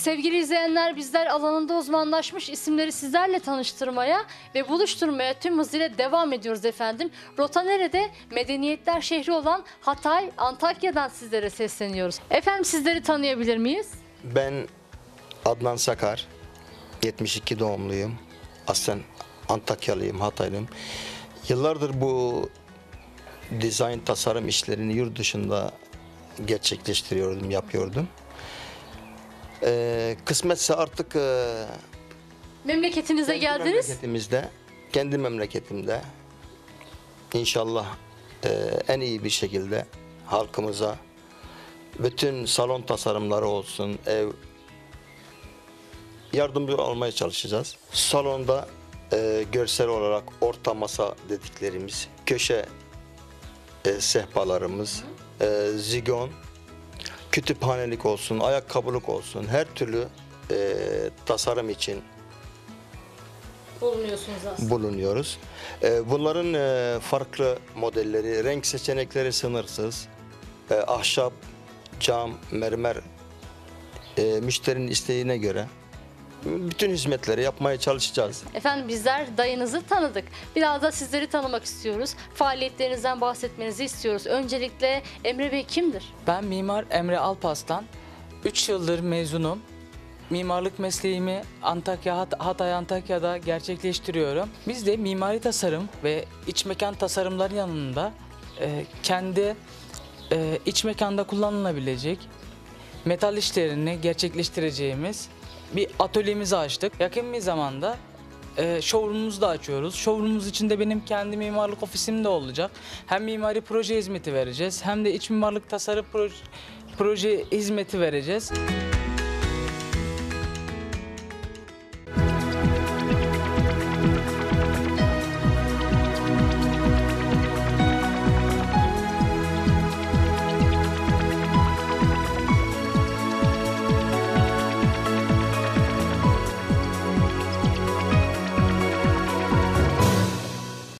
Sevgili izleyenler bizler alanında uzmanlaşmış isimleri sizlerle tanıştırmaya ve buluşturmaya tüm hızıyla devam ediyoruz efendim. Rota nerede? Medeniyetler şehri olan Hatay, Antakya'dan sizlere sesleniyoruz. Efendim sizleri tanıyabilir miyiz? Ben Adnan Sakar, 72 doğumluyum. Aslen Antakyalıyım, Hataylıyım. Yıllardır bu dizayn tasarım işlerini yurt dışında gerçekleştiriyordum, yapıyordum. Ee, kısmetse artık e, Memleketinize kendi geldiniz. memleketimizde, kendi memleketimde inşallah e, en iyi bir şekilde halkımıza bütün salon tasarımları olsun, ev yardımcı olmaya çalışacağız. Salonda e, görsel olarak orta masa dediklerimiz, köşe e, sehpalarımız, e, zigon, kütüphanelik olsun, ayakkabılık olsun her türlü e, tasarım için Bulunuyorsunuz aslında. bulunuyoruz. E, Bunların e, farklı modelleri, renk seçenekleri sınırsız. E, Ahşap, cam, mermer e, müşterinin isteğine göre bütün hizmetleri yapmaya çalışacağız. Efendim bizler dayınızı tanıdık. Biraz da sizleri tanımak istiyoruz. Faaliyetlerinizden bahsetmenizi istiyoruz. Öncelikle Emre Bey kimdir? Ben mimar Emre Alpaslan. 3 yıldır mezunum. Mimarlık mesleğimi Antakya, Hat- Hatay Antakya'da gerçekleştiriyorum. Biz de mimari tasarım ve iç mekan tasarımları yanında e, kendi e, iç mekanda kullanılabilecek metal işlerini gerçekleştireceğimiz bir atölyemizi açtık. Yakın bir zamanda e, showroom'umuzu da açıyoruz. Showroom'umuz içinde benim kendi mimarlık ofisim de olacak. Hem mimari proje hizmeti vereceğiz hem de iç mimarlık tasarım proje, proje hizmeti vereceğiz.